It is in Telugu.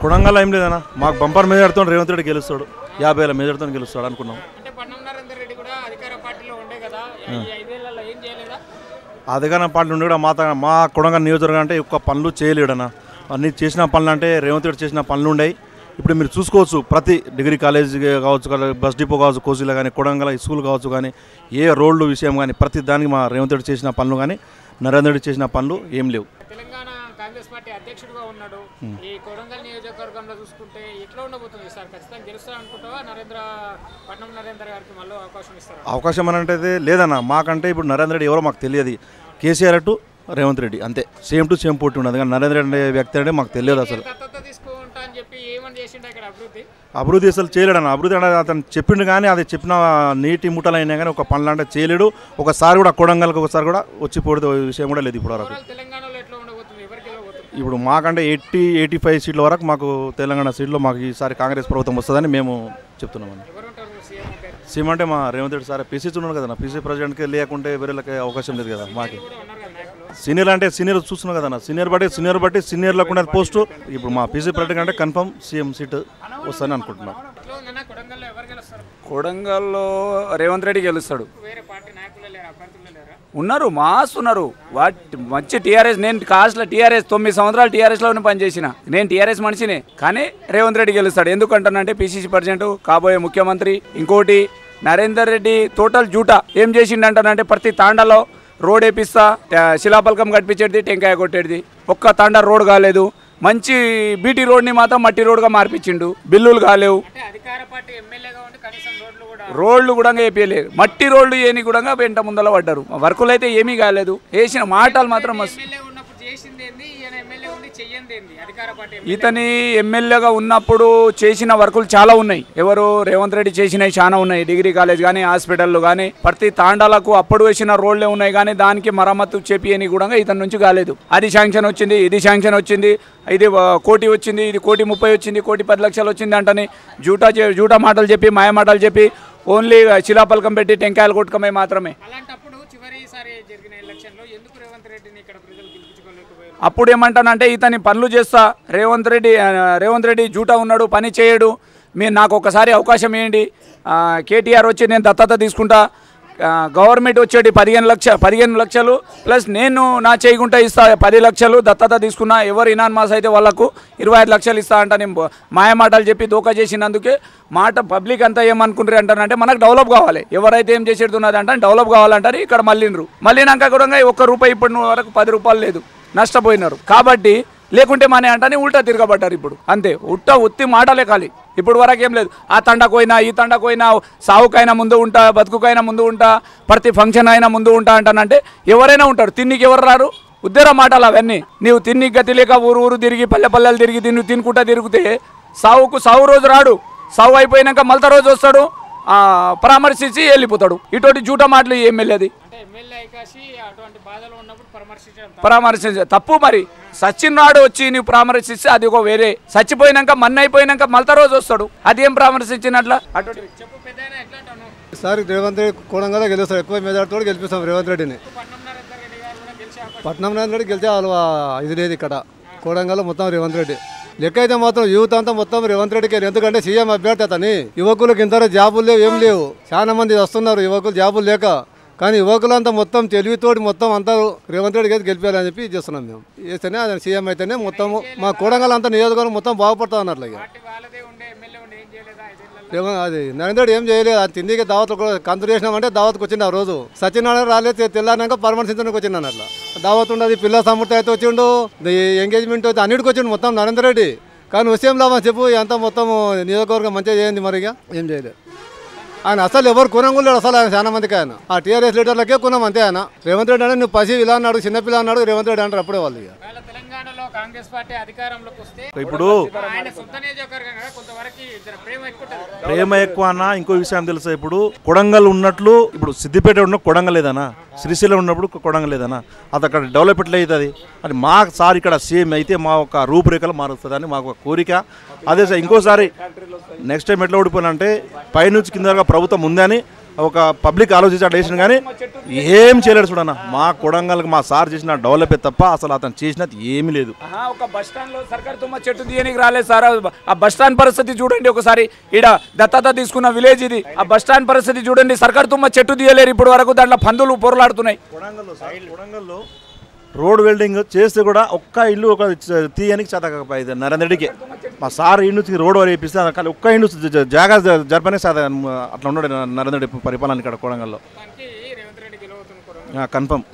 కొడంగల్ ఏం లేదన్నా. మాకు బంపర్ మెజార్తో రేవంత్ రెడ్డి గెలుస్తాడు. యాభై వేల మెజార్తో గెలుస్తాడు అనుకున్నాం. అధికార ఉండే పార్టీ నుండి కూడా మా త- మా కొడంగల్ నియోజకవర్గం అంటే ఒక్క పనులు చేయలేడన్న. అన్ని చేసిన పనులు అంటే రేవంత్ రెడ్డి చేసిన పనులు ఉన్నాయి ఇప్పుడు మీరు చూసుకోవచ్చు ప్రతి డిగ్రీ కాలేజ్ కావచ్చు బస్ డిపో కావచ్చు కోసిలో కానీ కొడంగల్ స్కూల్ కావచ్చు కానీ ఏ రోడ్లు విషయం కానీ ప్రతి దానికి మా రేవంత్ రెడ్డి చేసిన పనులు కానీ నరేంద్ర రెడ్డి చేసిన పనులు ఏం లేవు. తెలంగాణ కాంగ్రెస్ పార్టీ అధ్యక్షుడిగా ఉన్నాడు. ఈ కొడంగల్ నియోజకవర్గంలో చూసుకుంటే ఎట్లా ఉండబోతుంది సార్. ఖచ్చితంగా గెలుస్తారు అనుకుంటావా? నరేంద్ర పట్నం నరేందర్ గారికి మళ్ళీ అవకాశం ఇస్తారా? అవకాశం అని అంటే లేదన్న మాకంటే ఇప్పుడు నరేంద్ర రెడ్డి ఎవరో మాకు తెలియదు. కేసీఆర్ టు రేవంత్ రెడ్డి అంతే. సేమ్ టు సేమ్ పోటీ ఉన్నది. కానీ నరేంద్ర రెడ్డి అనే వ్యక్తి అంటే మాకు తెలియదు అసలు. అభివృద్ధి? అసలు చేయలేడన్న. అభివృద్ధి అంటే అతను చెప్పిండు కానీ అది చెప్పిన నీటి ముట్టలు అయినా కానీ ఒక పనులు అంటే చేయలేడు. ఒకసారి కూడా కొడంగల్కి ఒకసారి కూడా వచ్చి పోతే విషయం కూడా లేదు ఇప్పుడు వరకు ఓవరాల్ తెలంగాణలో ఎట్లా ఉండబోతుంది ఎవరికి వెళ్ళబోతుంది ఇప్పుడు మాకంటే ఎయిటీ ఎయిటీ ఫైవ్ సీట్ల వరకు మాకు తెలంగాణ సీట్లో మాకు ఈసారి కాంగ్రెస్ ప్రభుత్వం వస్తుందని మేము చెప్తున్నామండి. సీఎం అంటే మా రేవంత్ రెడ్డి సార్. పీసీ ఉన్నాడు కదా పీసీ ప్రెసిడెంట్కి లేకుంటే వేరేళ్ళకి అవకాశం లేదు కదా మాకి. ఉన్నారు సీనియర్ అంటే సీనియర్ చూస్తున్నాం కదా సీనియర్ బట్టి సీనియర్ బట్టి సీనియర్లకు ఉన్న పోస్టు. ఇప్పుడు మా పీసీ ప్రెసిడెంట్ అంటే కన్ఫర్మ్ సీఎం సీట్ వస్తుందని అనుకుంటున్నాం. కొడంగల్లో రేవంత్ రెడ్డి గెలుస్తాడు. ఉన్నారు మాస్ ఉన్నారు. వాటి మంచి టీఆర్ఎస్ నేను కాస్ట్లో టీఆర్ఎస్ తొమ్మిది సంవత్సరాలు టీఆర్ఎస్లోనే పనిచేసిన. నేను టీఆర్ఎస్ మనిషినే. కానీ రేవంత్ రెడ్డి గెలుస్తాడు. ఎందుకంటానంటే పిసిసి ప్రెసిడెంట్ కాబోయే ముఖ్యమంత్రి ఇంకోటి నరేందర్ రెడ్డి టోటల్ జూటా. ఏం చేసిండంటానంటే ప్రతి తాండాలో రోడ్ వేపిస్తా శిలాఫలకం శిలాపలకం కట్టించేది టెంకాయ కొట్టేది ఒక్క తాండా రోడ్ కాలేదు. మంచి బీటీ రోడ్ని మాత్రం మట్టి రోడ్గా మార్పించిండు. బిల్లులు కాలేవు. రోడ్లు కూడా వేయలేదు మట్టి రోడ్లు ఏని కూడా వెంట ముందల పడ్డారు. వర్కులు అయితే ఏమీ కాలేదు. వేసిన మాటలు మాత్రం మస్తు ఇతని ఎమ్మెల్యేగా ఉన్నప్పుడు చేసిన వర్కులు చాలా ఉన్నాయి. ఎవరు రేవంత్ రెడ్డి చేసినవి చాలా ఉన్నాయి. డిగ్రీ కాలేజ్ కానీ హాస్పిటల్ కానీ ప్రతి తాండాలకు అప్పుడు వేసిన రోడ్లే ఉన్నాయి కానీ దానికి మరమ్మతు చేపియని కూడా ఇతని నుంచి కాలేదు. అది శాంక్షన్ వచ్చింది ఇది శాంక్షన్ వచ్చింది ఇది కోటి వచ్చింది ఇది కోటి ముప్పై వచ్చింది కోటి పది లక్షలు వచ్చింది అంటని జూటా జూటా మాటలు చెప్పి మాయ మాటలు చెప్పి ఓన్లీ శిలాపలకం పెట్టి టెంకాయలు కొట్టుకమే మాత్రమే. ఇక్కడ అప్పుడు ఏమంటానంటే ఇతని పనులు చేస్తా. రేవంత్ రెడ్డి రేవంత్ రెడ్డి జూటా ఉన్నాడు పని చేయడు. మీరు నాకు ఒకసారి అవకాశం ఇవ్వండి కేటీఆర్ వచ్చి నేను దత్తత తీసుకుంటా. గవర్నమెంట్ వచ్చేటి పదిహేను లక్ష పదిహేను లక్షలు ప్లస్ నేను నా చేయకుండా ఇస్తా పది లక్షలు దత్తత తీసుకున్నా ఎవరు ఇనాన్ మాస్ అయితే వాళ్ళకు ఇరవై ఐదు లక్షలు ఇస్తా అంట నేను మాయ మాటలు చెప్పి దోకా చేసినందుకే మాట పబ్లిక్ అంతా ఏమనుకుంటారు అంటారంటే మనకు డెవలప్ కావాలి. ఎవరైతే ఏం చేసేది అంటే డెవలప్ కావాలంటారు ఇక్కడ మళ్ళీనరు మళ్ళీనాక కూడా ఒక్క రూపాయి ఇప్పటి వరకు పది రూపాయలు లేదు నష్టపోయినారు. కాబట్టి లేకుంటే మానే అంటని ఉల్టా తిరగబడ్డారు ఇప్పుడు. అంతే. ఉట్ట ఉత్తి మాటలే ఖాళీ. ఇప్పుడు వరకు ఏం లేదు. ఆ తండకోయినా ఈ తండకోయినా సావుకైనా ముందు ఉంటా బతుకుకైనా ముందు ఉంటా ప్రతి ఫంక్షన్ అయినా ముందు ఉంటా అంటానంటే ఎవరైనా ఉంటారు. తిన్నికి ఎవరు రారు? ఉద్దర మాటలు అవన్నీ. నీవు తిన్ని గతి లేక ఊరు ఊరు తిరిగి పల్లె పల్లెలు తిరిగి తిన్ను తినుకుంటా తిరిగితే సావుకు సావు రోజు రాడు. సావు అయిపోయినాక మలత రోజు వస్తాడు. పరామర్శించి వెళ్ళిపోతాడు. ఇటువంటి జూట మాటలు ఏం పరామర్శించ తప్పు మరి. సచిన్నాడు వచ్చి నీవు పరామర్శిస్తే అది ఒక వేరే. చచ్చిపోయినాక మన్న అయిపోయినాక మలత రోజు వస్తాడు. అది ఏం పరామర్శించినట్ల? ఈసారి రేవంత్ రెడ్డి కొడంగల్ గెలుస్తాడు. ఎక్కువ మెజార్టీతో గెలిపిస్తాం రేవంత్ రెడ్డిని. పట్నం నరేందర్ రెడ్డి గెలిచే ఇది లేదు ఇక్కడ. కొడంగల్ మొత్తం రేవంత్ రెడ్డి. లెక్క అయితే మాత్రం యూత్ అంతా మొత్తం రేవంత్ రెడ్డికి ఎందుకంటే సీఎం అభ్యర్థి అతని. యువకులకు ఇంత జాబులు లేవు ఏం లేవు. చాలా మంది వస్తున్నారు యువకులు జాబులు లేక. కానీ యువకులంతా మొత్తం తెలివితోటి మొత్తం అంతా రేవంత్ రెడ్డికి అయితే గెలిపేయాలని చెప్పి చేస్తున్నాం మేము. చేస్తేనే అతను సీఎం అయితేనే మొత్తం మా కొడంగల్ అంతా నియోజకవర్గం మొత్తం బాగుపడతా అన్నట్లు అది నరేంద్ర రెడ్డి ఏం చేయలేదు. అది తిండికి దావత్ కంతులు చేసినామంటే దావత్కి వచ్చిండు ఆ రోజు. సత్యనారాయణ రాలేదు తెల్లారినాక పరామర్శించడానికి వచ్చిండు అట్లా. దావత్ ఉండదు పిల్ల సమృద్ధి అయితే వచ్చిండు ఎంగేజ్మెంట్ అయితే అన్నిటికి వచ్చిండు మొత్తం నరేంద్ర రెడ్డి. కానీ విషయం లాభం చెప్పు ఎంత మొత్తం నియోజకవర్గం మంచిగా చేయండి మరి ఇక. ఏం చేయలేదు. ఆయన అసలు ఎవరు కొనం కూడా లేడు అసలు ఆయన చాలా మందికి ఆయన. ఆ టీఆర్ఎస్ లీడర్లకే కొనం అంతే ఆయన. రేవంత్ రెడ్డి అంటే నువ్వు పసి ఇలా అన్నాడు చిన్నపిల్ల అన్నాడు రేవంత్ రెడ్డి అంటారు అప్పుడే వాళ్ళు ఇక. ఒకవేళ తెలంగాణలో కాంగ్రెస్ పార్టీ అధికారంలోకి వస్తే ఇప్పుడు ప్రేమ ఎక్కువ ఉంటుంది. ప్రేమ ఎక్కువ అన్న ఇంకో విషయం తెలుసా ఇప్పుడు? కొడంగల్ ఉన్నట్లు ఇప్పుడు సిద్దిపేట ఉన్న కొడంగల్ లేదనా శ్రీశైలం ఉన్నప్పుడు కొడంగ లేదన్నా అది అక్కడ డెవలప్ ఎట్లా అవుతుంది? అని మా సార్ ఇక్కడ సేమ్ అయితే మా ఒక రూపురేఖలు మారుస్తుంది అని మాకు కోరిక. అదే సార్ ఇంకోసారి నెక్స్ట్ టైం ఎట్లా ఓడిపోయినంటే పైనుంచి కింద ప్రభుత్వం ఉందని ఒక పబ్లిక్ ఆలోచించి అట్లా చేసిన కానీ ఏం చేయలేడు చూడన్న. మా కొడంగల్కి మా సార్ చేసిన డెవలప్ తప్ప అసలు అతను చేసినది ఏమీ లేదు. ఒక బస్ స్టాండ్లో సర్కార్ తుమ్మ చెట్టు తీయనికి రాలేదు సార్. ఆ బస్ స్టాండ్ పరిస్థితి చూడండి ఒకసారి. ఈడ దత్తత తీసుకున్న విలేజ్ ఇది. ఆ బస్ స్టాండ్ పరిస్థితి చూడండి. సర్కార్ తుమ్మ చెట్టు తీయలేరు ఇప్పుడు వరకు దాంట్లో పందులు పొరలాడుతున్నాయి. కొడంగల్లో సార్ కొడంగల్లో రోడ్ వెల్డింగ్ చేస్తే కూడా ఒక్క ఇల్లు ఒక తీయనికి చేత కాకపోయేది నరేంద్ర రెడ్డికి. మా సార్ ఇండు రోడ్ వేపిస్తే కానీ ఒక్క ఇండు జాగా జరపనే సార్ అట్లా ఉన్నాడు నరేంద్ర రెడ్డి పరిపాలన ఇక్కడ కొడంగల్లో. కన్ఫర్మ్.